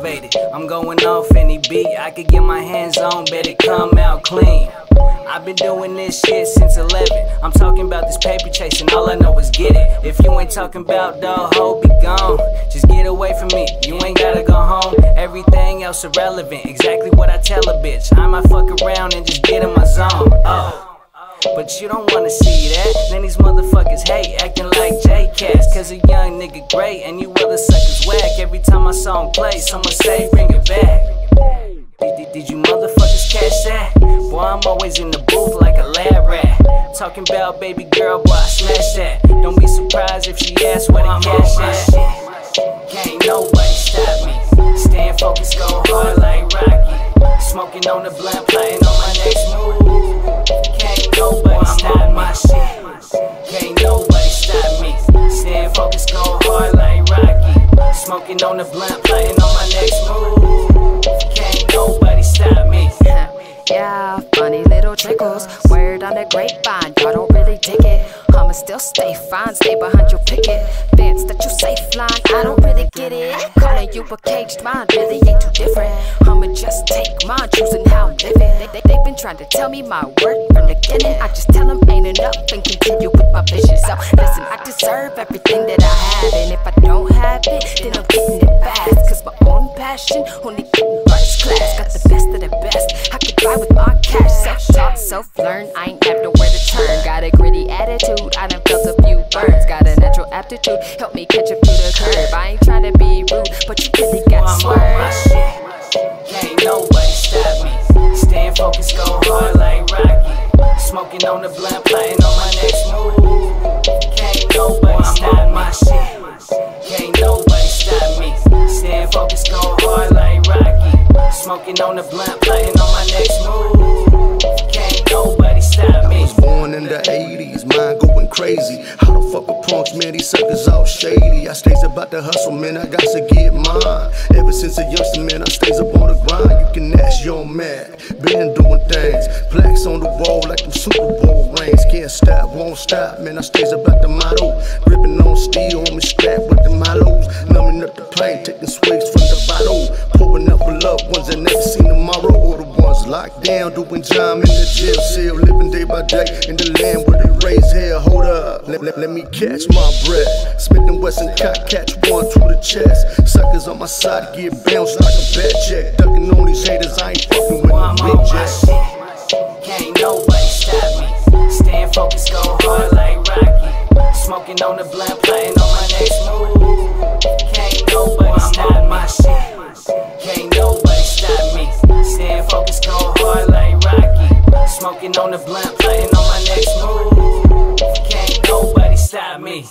I'm going off any beat I could get my hands on, bet it come out clean. I've been doing this shit since 11. I'm talking about this paper chasing, all I know is get it. If you ain't talking about dog, ho, be gone. Just get away from me, you ain't gotta go home. Everything else irrelevant, exactly what I tell a bitch. I might fuck around and just get in my zone. Oh. But you don't wanna see that. Then these motherfuckers hate, acting like J-Cats. Cause a young nigga great, and you whack. Every time my song plays, someone say, bring it back. Did, did, did you motherfuckers catch that? Boy, I'm always in the booth like a lab rat. Talking about baby girl, boy, I smash that. Don't be surprised if she asks where the cash at. Can't nobody stop me. Staying focused, go hard like Rocky. Smoking on the blunt, plotting on my next move. Smoking on the blunt, plotting on my next move. Can't nobody stop me. Yeah, funny little trickles. Word on the grapevine, y'all don't really dig it. I'ma still stay fine, stay behind your picket. Fence that you safe line, I don't really get it. Calling you a caged mind really ain't too different. I'ma just take mine, choosing how I'm living. They, they, they've been trying to tell me my worth from the beginning. I just tell them ain't enough and continue with my vision. So listen, I deserve everything that I have. And if I don't have it, then I'm getting it fast. Cause my own passion only getting first class. Got the best of the best. I could buy with my cash. Self taught, self learned. I ain't have nowhere to turn. Got a gritty attitude. I done felt a few burns. Got a natural aptitude. Help me catch up to the curve. I ain't trying to be rude, but you really got Smoking on the blunt, plotting on my next move. Can't nobody stop my shit. Can't nobody stop me. Staying focused, go hard like Rocky. Smoking on the blunt, plotting on my next move. Can't nobody stop me. was born in the 80s, mind going crazy. How the fuck with punks, man? These suckers all shady. I stays about the hustle, man. I got to get mine. Ever since a youngster, man, I stays up on the grind. You can ask Yung Mac, been doing things. Plaques on the wall like them Super Bowl rings. Can't stop, won't stop, man. I stays about the motto. Gripping on steel, on me strapped with the mallows. Numbing up the pain, taking swigs from the bottle. Pouring up for loved ones that never seen tomorrow. Or the ones locked down, doing time in the jail cell. Living day by day in the land let, let, let me catch my breath. Smith and Wesson cock catch one to the chest. Suckers on my side get bounced like a bad check. Ducking on these haters, I ain't fucking with on my shit. Can't nobody stop me. Staying focused, go hard like Rocky. Smoking on the blunt, plotting on my next move. Can't nobody stop my shit. Can't nobody stop me. Staying focused, go hard like Rocky. Smoking on the blunt, plotting on my next move. Stop me.